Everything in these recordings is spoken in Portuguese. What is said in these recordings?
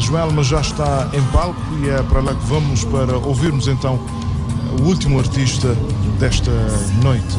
Joelma já está em palco e é para lá que vamos para ouvirmos então o último artista desta noite.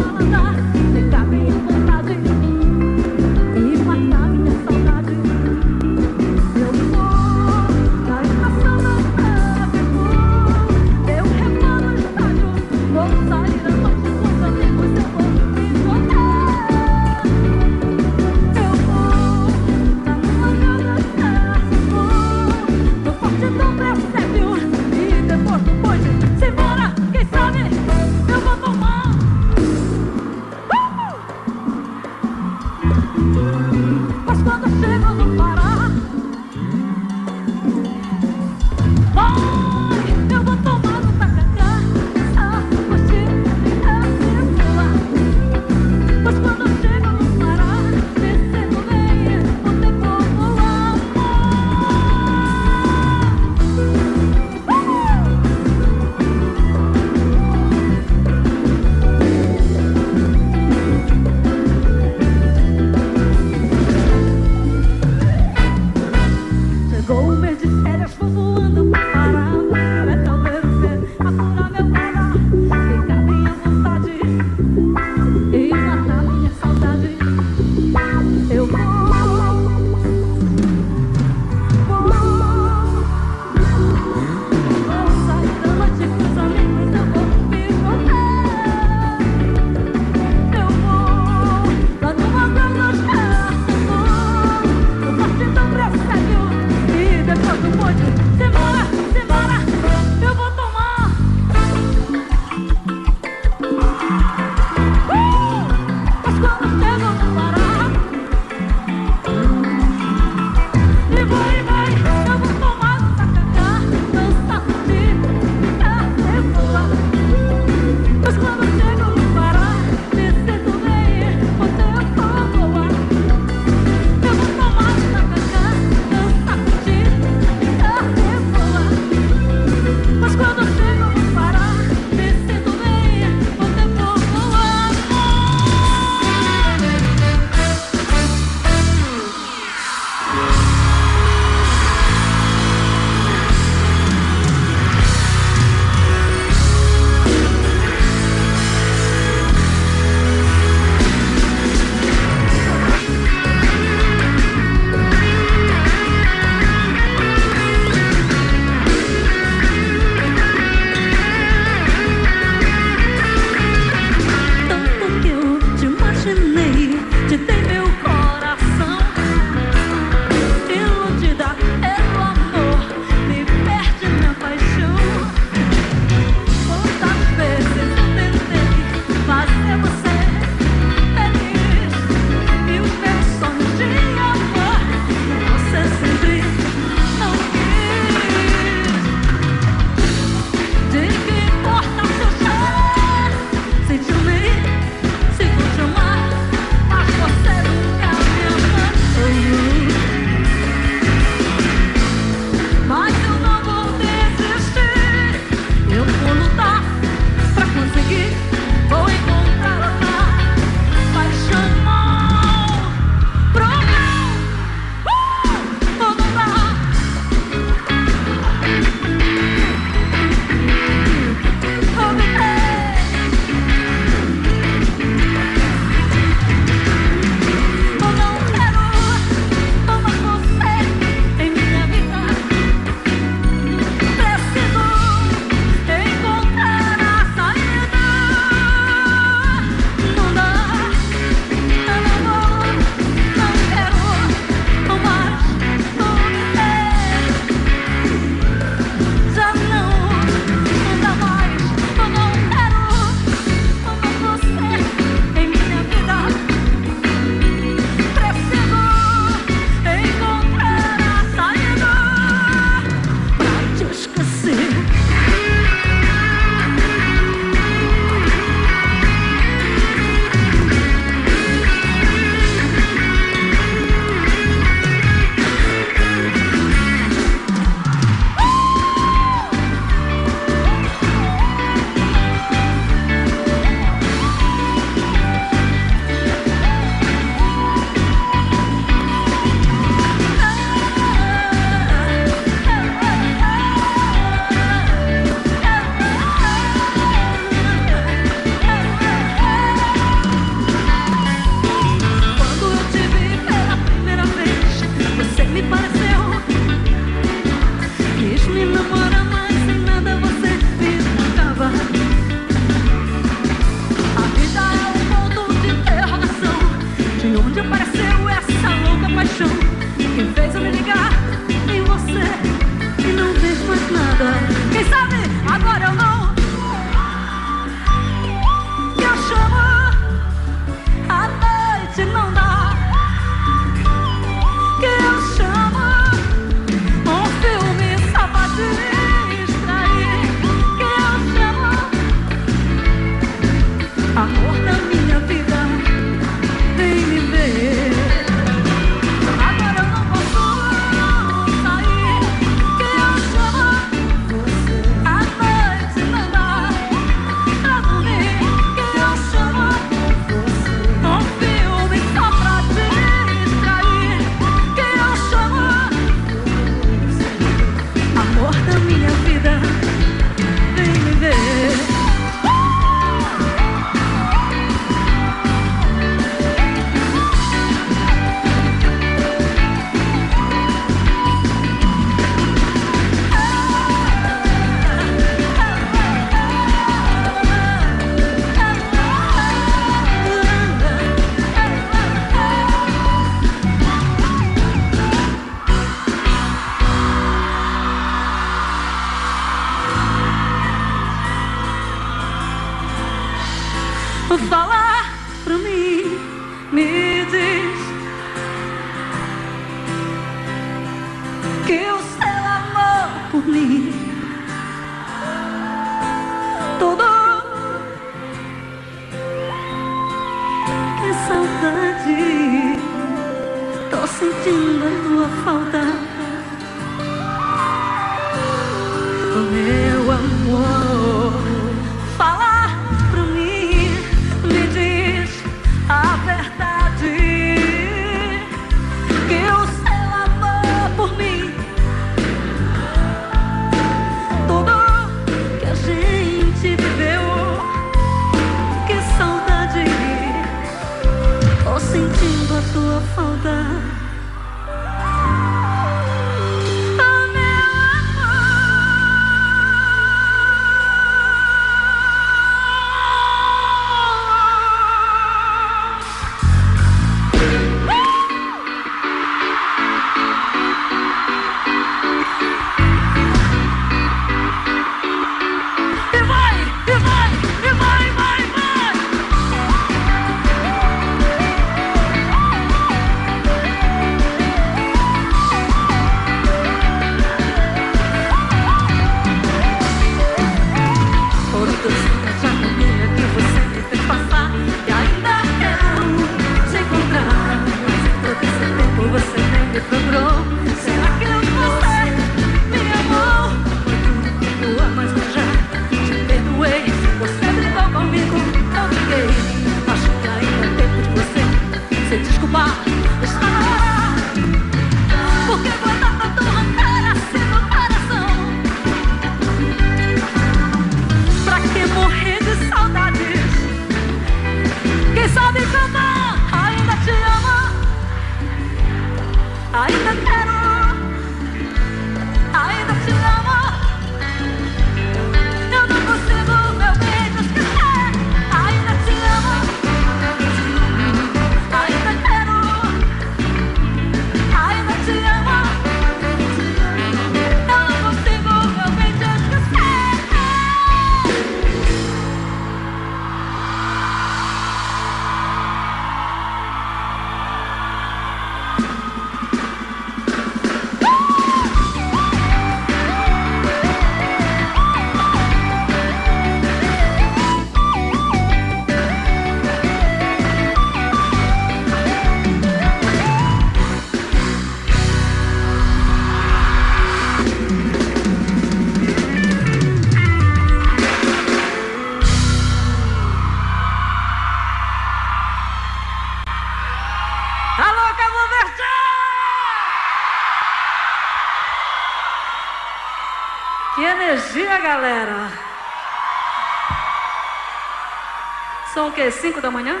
Quê? Cinco da manhã?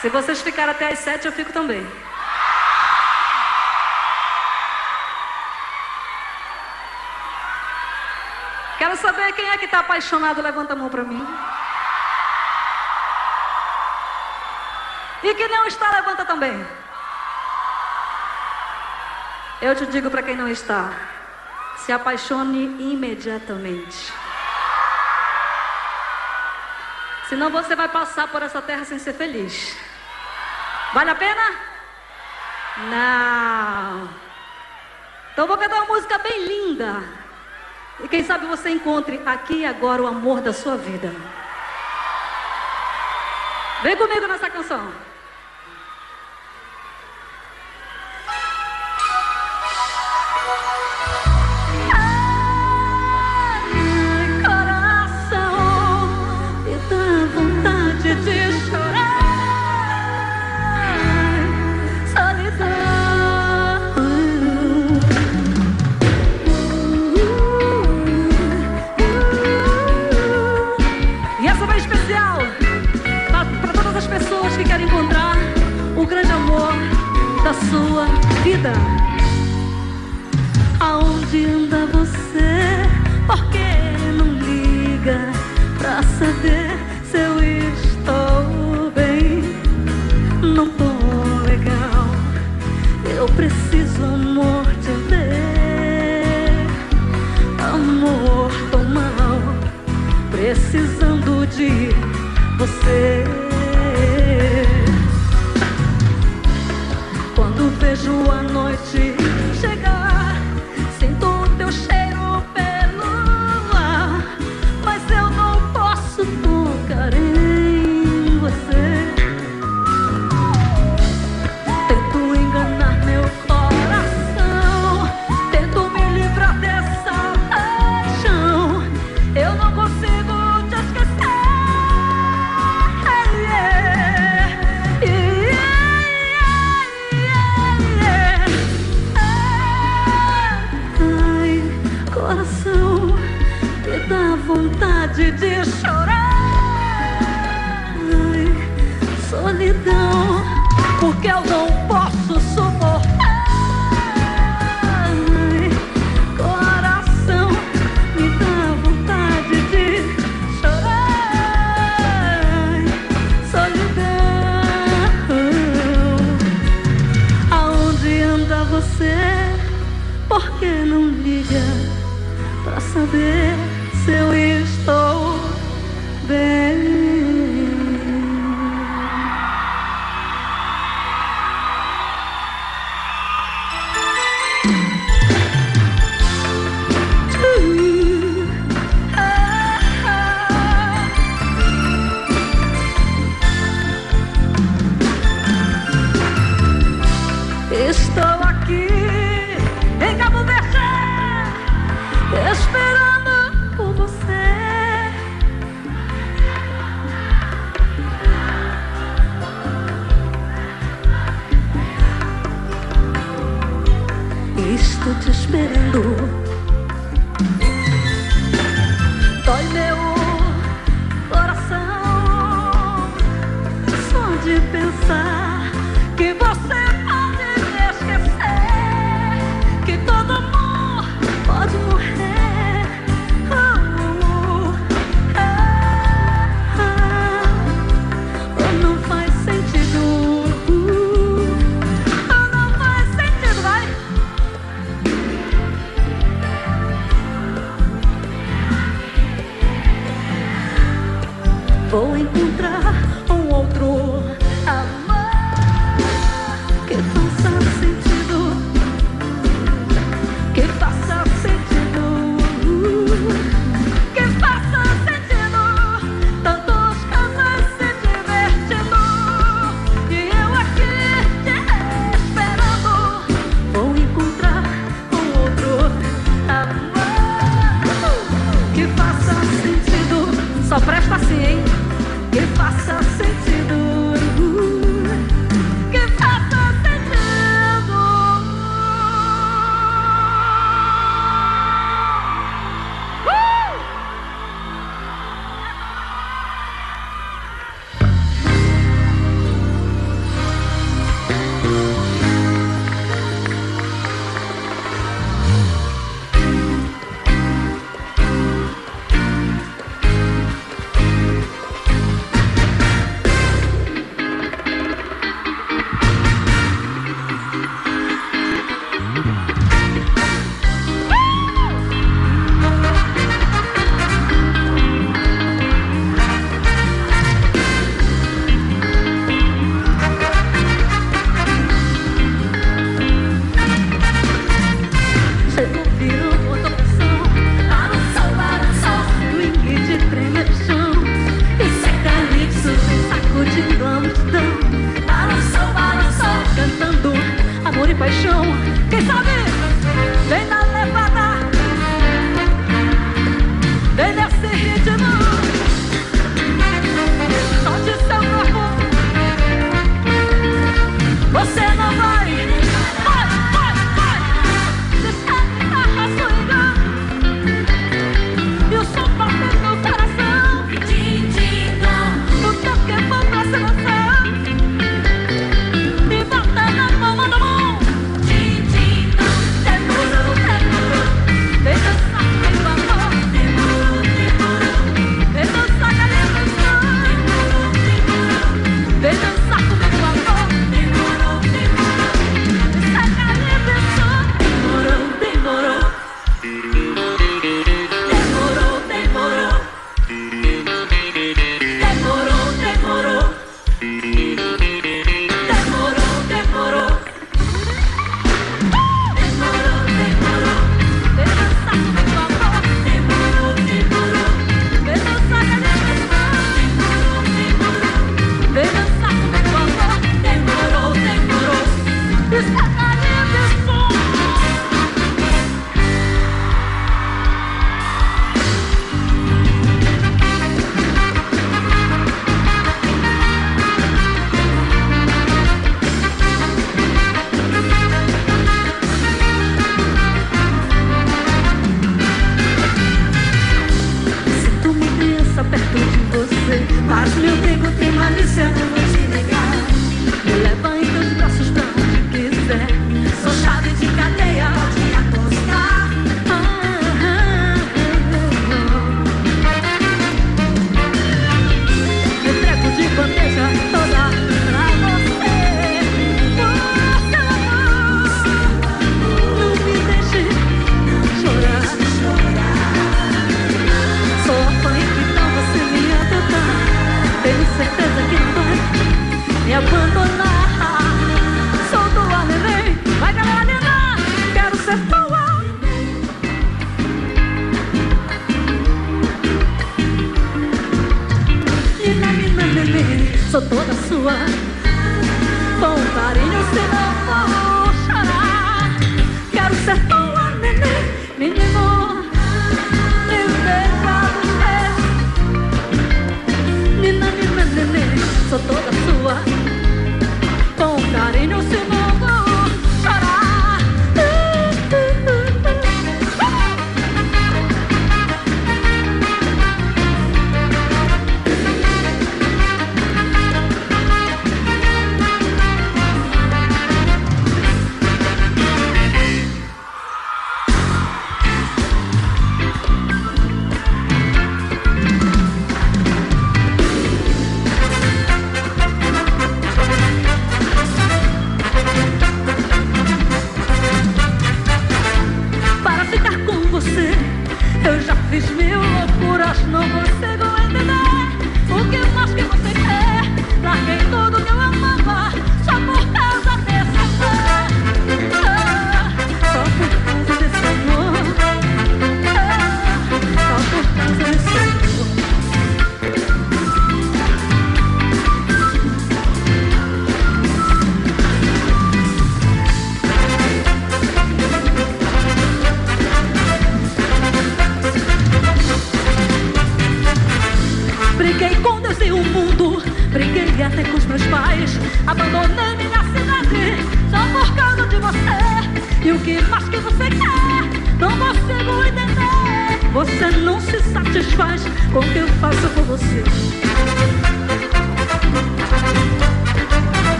Se vocês ficarem até as sete, eu fico também. Quero saber quem é que está apaixonado, levanta a mão para mim. E que não está, levanta também. Eu te digo para quem não está: se apaixone imediatamente. Senão você vai passar por essa terra sem ser feliz. Vale a pena? Não. Então vou cantar uma música bem linda. E quem sabe você encontre aqui e agora o amor da sua vida. Vem comigo nessa canção. Vida. Aonde anda você? Por que não liga pra saber se eu estou bem? Não tô legal. Eu preciso, amor, te ver. Amor, tô mal. Precisando de você.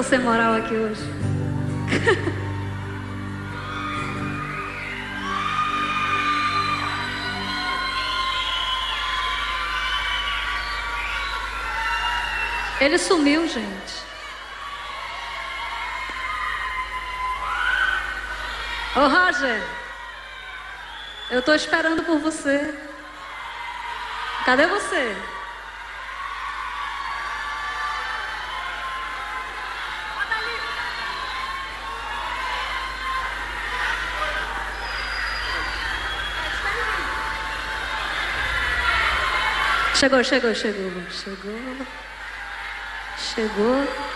Tô sem moral aqui hoje. Ele sumiu, gente. Ô Roger, eu tô esperando por você. Cadê você? Chegou, chegou, chegou, chegou. Chegou.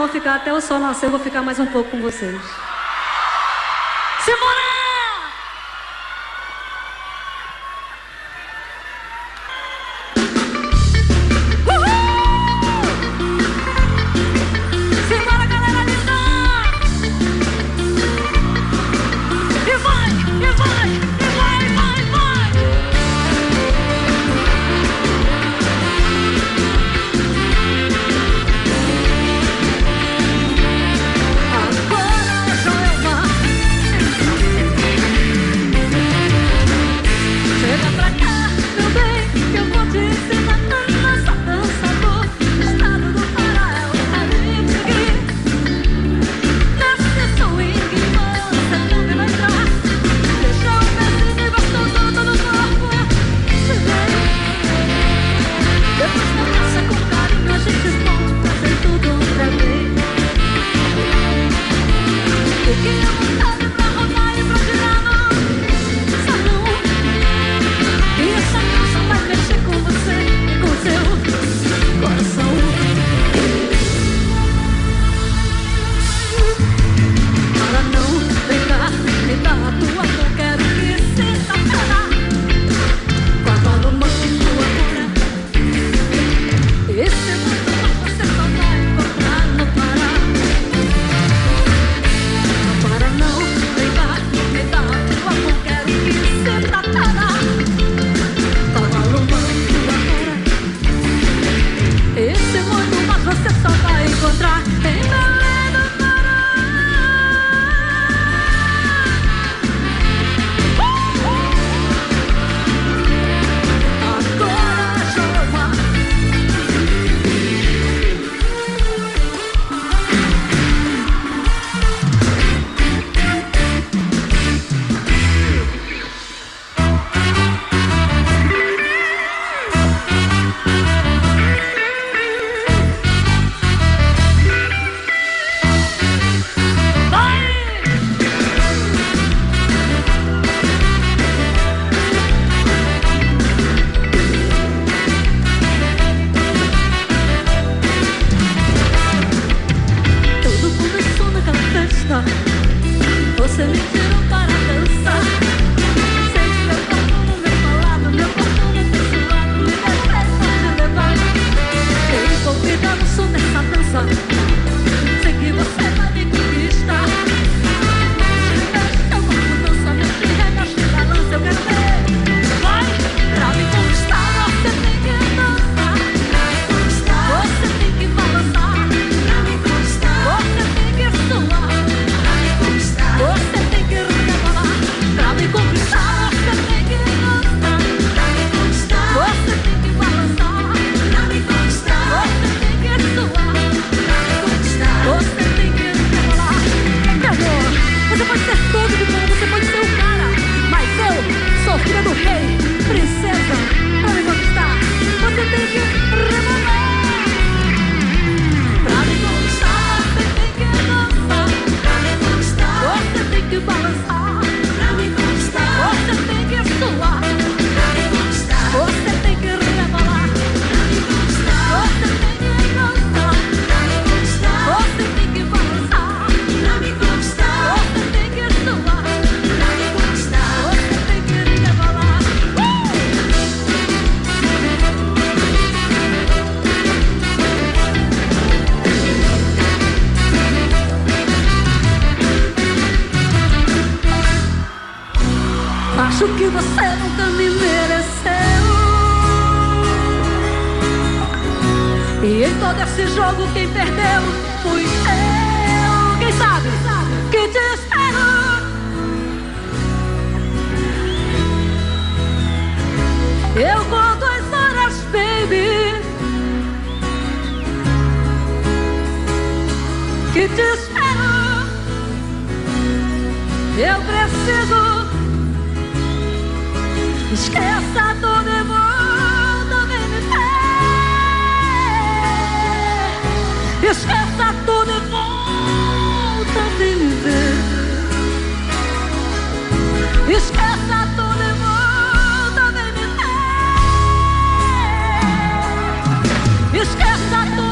Combinou ficar até o sol nascer, eu vou ficar mais um pouco com vocês. E em todo esse jogo quem perdeu fui eu. Quem sabe que te espero? Eu conto as horas, baby. Que te espero. Eu preciso esqueça todo mundo, vem me ver. Esqueça tudo e volta, vem me ver. Esqueça tudo e volta, vem me ver. Esqueça tudo.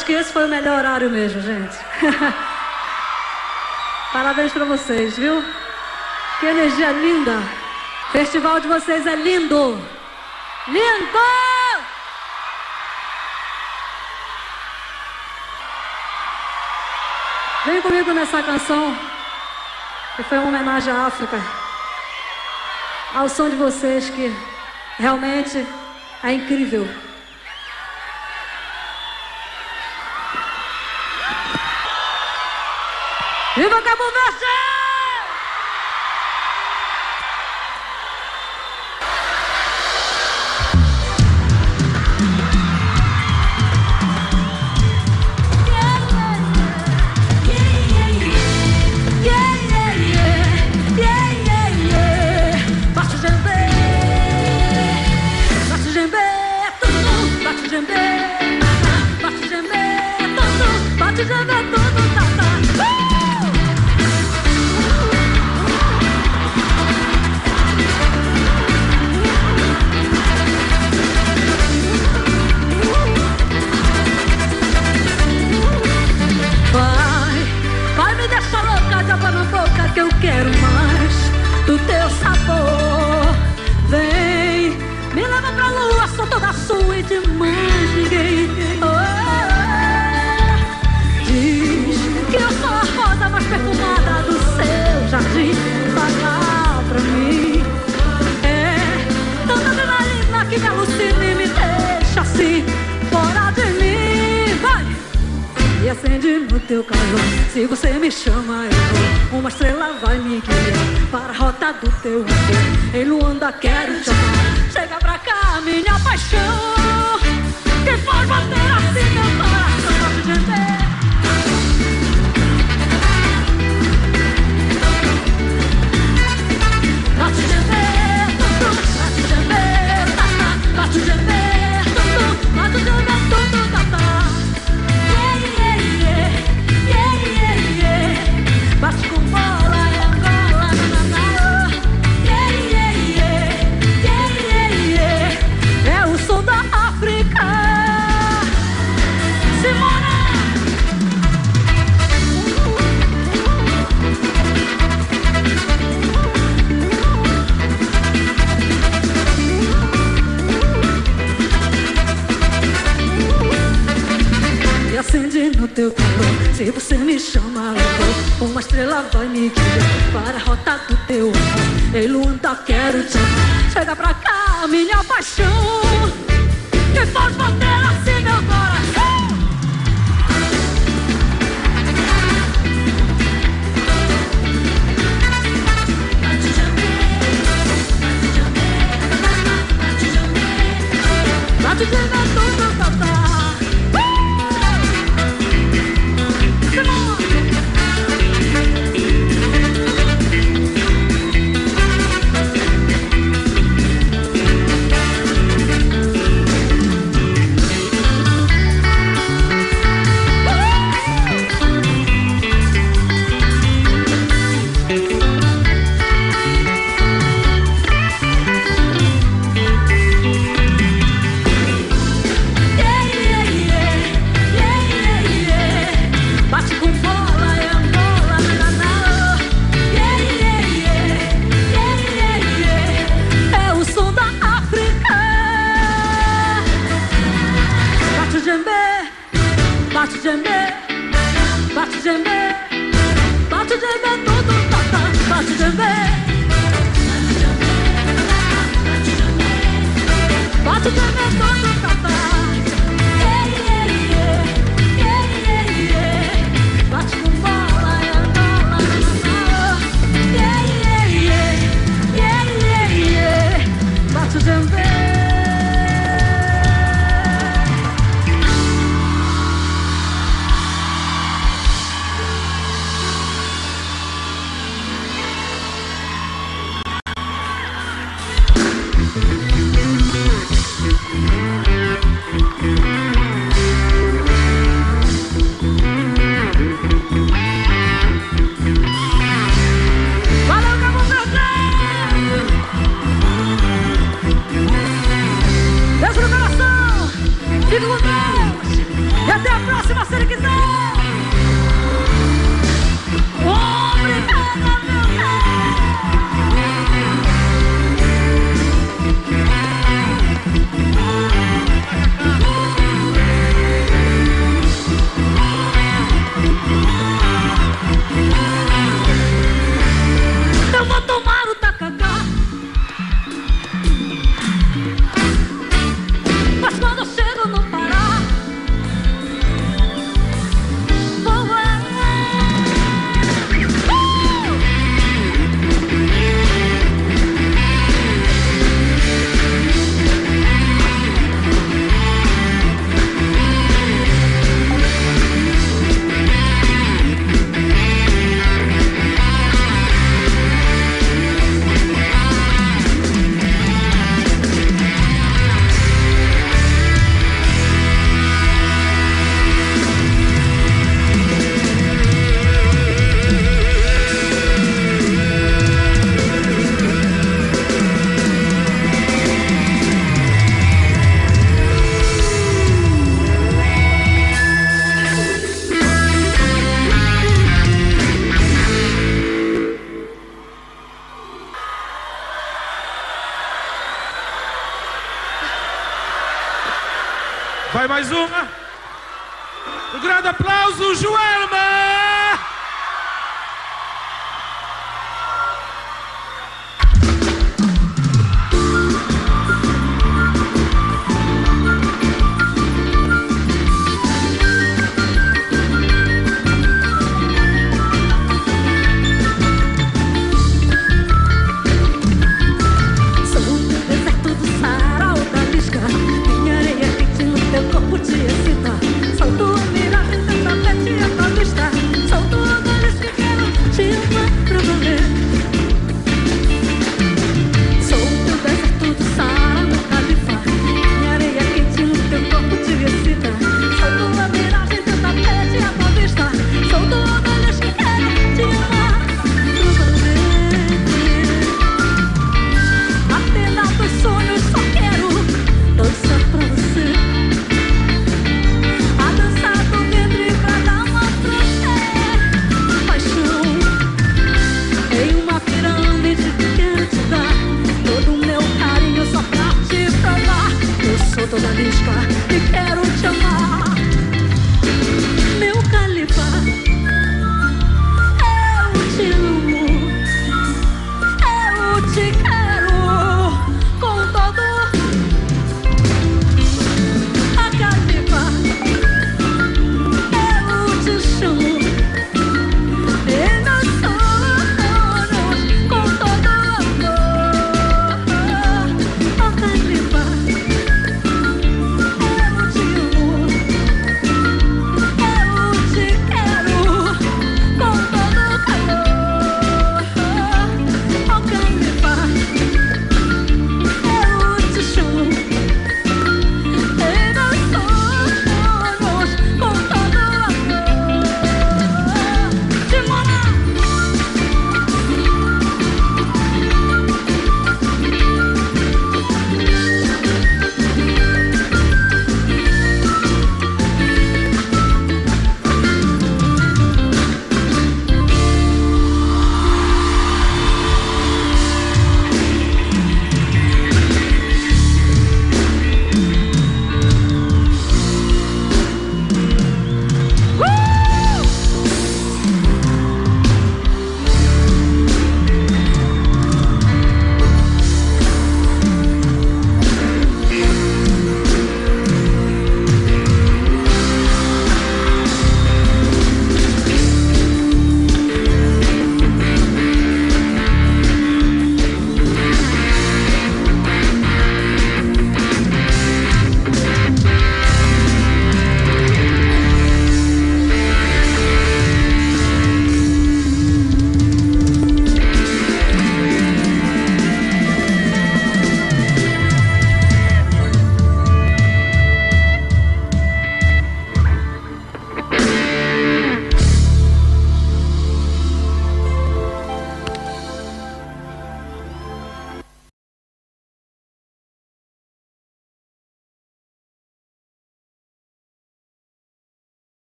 acho que esse foi o melhor horário mesmo, gente. Parabéns para vocês, viu? Que energia linda. O festival de vocês é lindo. Lindo! Vem comigo nessa canção, que foi uma homenagem à África. Ao som de vocês, que realmente é incrível. Viva Cabo Verde!